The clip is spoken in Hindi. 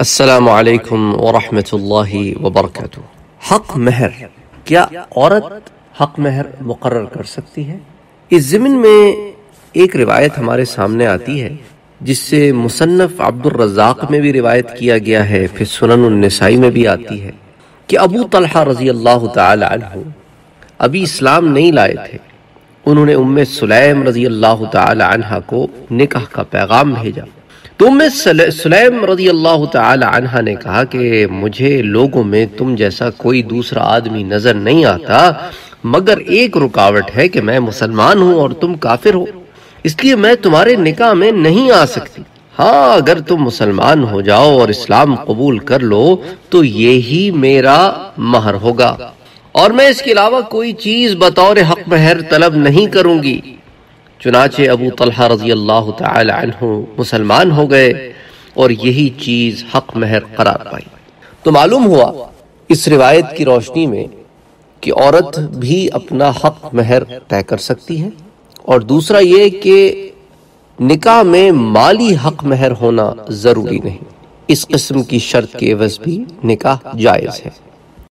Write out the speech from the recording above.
असलकम वरहमतुल्लाहि वबरकatuh हक महर, क्या औरत हक महर मुकर्र कर सकती है? इस ज़मीन में एक रिवायत हमारे सामने आती है, जिससे मुसन्फ़ अब्दुलरज़ाक में भी रिवायत किया गया है, फिर सुननसाई में भी आती है कि अबू तलहा रज़ी अल्लाह तु अभी इस्लाम नहीं लाए थे। उन्होंने उम्म सुलैम रज़ी अल्लाह तहा को निकाह का पैगाम भेजा। तो उम्म सुलैम रज़ी अल्लाह तहा ने कहा कि मुझे लोगों में तुम जैसा कोई दूसरा आदमी नज़र नहीं आता, मगर एक रुकावट है कि मैं मुसलमान हूँ और तुम काफिर हो। इसलिए मैं तुम्हारे निकाह में नहीं आ सकती। हाँ अगर तुम मुसलमान हो जाओ और इस्लाम कबूल कर लो तो यही मेरा महर होगा। और मैं इसके अलावा कोई चीज़ बतौर हक महर तलब नहीं करूँगी। चुनाचे अबू तलहा रज़ी अल्लाह मुसलमान हो गए और यही चीज़ हक महर करार पाई। तो मालूम हुआ इस रिवायत की रोशनी में कि औरत भी अपना हक महर तय कर सकती है और दूसरा ये कि निकाह में माली हक महर होना ज़रूरी नहीं। इस किस्म की शर्त के एवज भी निकाह जायज़ है।